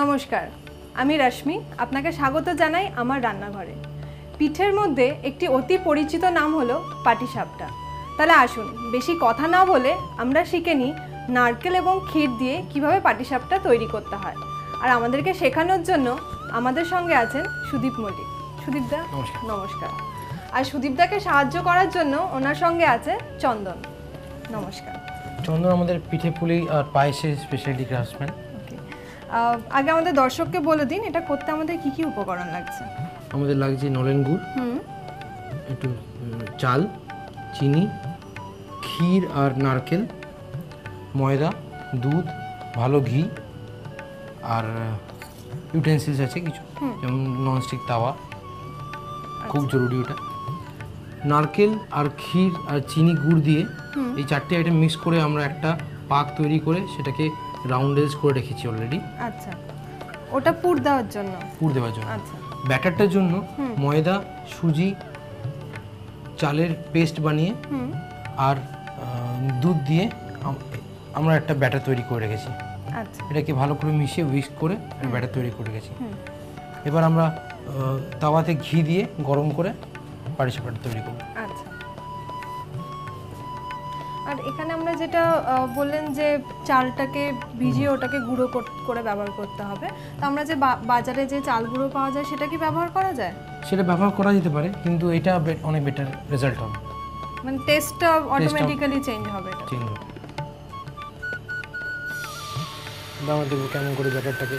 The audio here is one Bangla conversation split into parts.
নমস্কার আমি রশ্মি আপনাকে স্বাগত জানাই আমার রান্নাঘরে। পিঠের মধ্যে একটি অতি পরিচিত নাম হলো পাটিসাপটা। তাহলে আসুন বেশি কথা না বলে আমরা শিখে নিই নারকেল এবং ক্ষীর দিয়ে কীভাবে পাটিসাপটা তৈরি করতে হয়। আর আমাদেরকে শেখানোর জন্য আমাদের সঙ্গে আছেন সুদীপ মল্লিক। সুদীপদা নমস্কার। নমস্কার। আর সুদীপদাকে সাহায্য করার জন্য ওনার সঙ্গে আছে চন্দন। নমস্কার। চন্দন আমাদের পিঠে পুলি আর পায়েসের স্পেশালিটি ক্রাফটসম্যান আগে আমাদের দর্শককে বলে দিন এটা করতে আমাদের কি কি উপকরণ লাগছে? আমাদের লাগছে নলেন গুড় হুম। একটু চাল চিনি ক্ষীর আর নারকেল ময়দা দুধ ভালো ঘি আর ইউটেন্সিলস আছে কিছু। যেমন ননস্টিক তাওয়া খুব জরুরি ওটা নারকেল আর ক্ষীর আর চিনি গুড় দিয়ে এই চারটে আইটেম মিক্স করে আমরা একটা পাক তৈরি করে সেটাকে রাউন্ডেলস করে রেখেছি অলরেডি আচ্ছা। ওটা পুর দেওয়ার জন্য? পুর দেওয়ার জন্য। আচ্ছা। ব্যাটারটার জন্য ময়দা সুজি চালের পেস্ট বানিয়ে আর দুধ দিয়ে আমরা একটা ব্যাটার তৈরি করে রেখেছি। আচ্ছা। এটাকে ভালো করে মিশিয়ে উইস্ক করে ব্যাটার তৈরি করে রেখেছি। এবার আমরা তাওয়াতে ঘি দিয়ে গরম করে পাটিসাপটা তৈরি করব। আর এখানে আমরা যেটা বললেন যে চালটাকে ভিজিয়ে ওটাকে গুঁড়ো কর- ব্যবহার করতে হবে। তো আমরা যে বাজারে যে চাল গুঁড়ো পাওয়া যায় সেটা কি ব্যবহার করা যায়? সেটা ব্যবহার করা যেতে পারে কিন্তু এটা অনেক বেটার রেজাল্ট হবে। মানে টেস্টটা অটোমেটিক্যালি চেঞ্জ হবে এটা। চেঞ্জ হবে। এবার আমরা দেখব কেমন করে ব্যাটারটাকে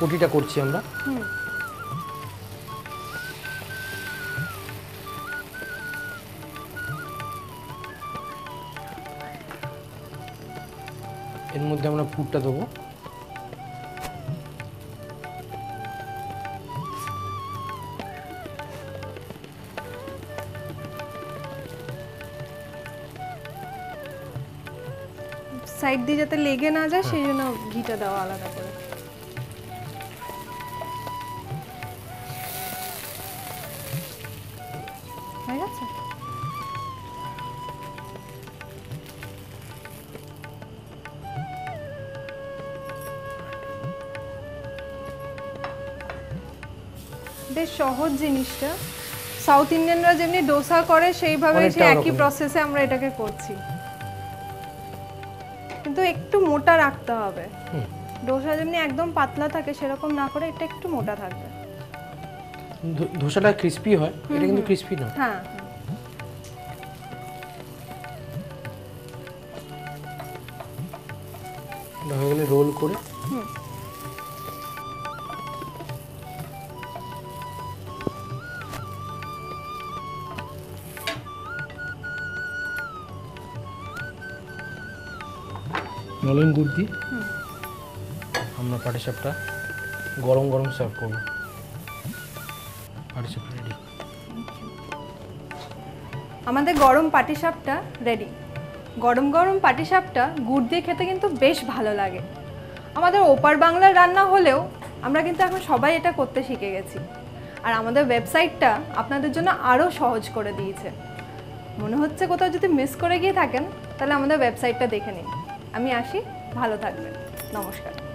পটিটা করছি আমরা। হুম। এর মধ্যে আমরা ফুটটা দেবো। সাইড দিয়ে যাতে লেগে না যায় সেই জন্য ঘিটা দেওয়া আলাদা করে। বেশ সহজ জিনিসটা। সাউথ ইন্ডিয়ানরা যেমনি ডোসা করে সেইভাবে সেই একই প্রসেসে আমরা এটাকে করছি। কিন্তু একটু মোটা রাখতে হবে। ডোসা যেমনি একদম পাতলা থাকে সেরকম না করে এটা একটু মোটা থাকবে। ধোসাটা ক্রিস্পি হয় এটা কিন্তু ক্রিস্পি না। হ্যাঁ। হয়ে গেলে রোল করে হুম। নলেন গুড় হুম। আমরা পাটিসাপটা গরম গরম সার্ভ করব। পাটিসাপটা রেডি আমাদের গরম পাটিসাপটা রেডি গরম গরম পাটিসাপটা গুড় দিয়ে খেতে কিন্তু বেশ ভালো লাগে। আমাদের ওপার বাংলার রান্না হলেও আমরা কিন্তু এখন সবাই এটা করতে শিখে গেছি। আর আমাদের ওয়েবসাইটটা আপনাদের জন্য আরও সহজ করে দিয়েছে। মনে হচ্ছে কোথাও যদি মিস করে গিয়ে থাকেন তাহলে আমাদের ওয়েবসাইটটা দেখে নিন। আমি আসি ভালো থাকবেন। নমস্কার।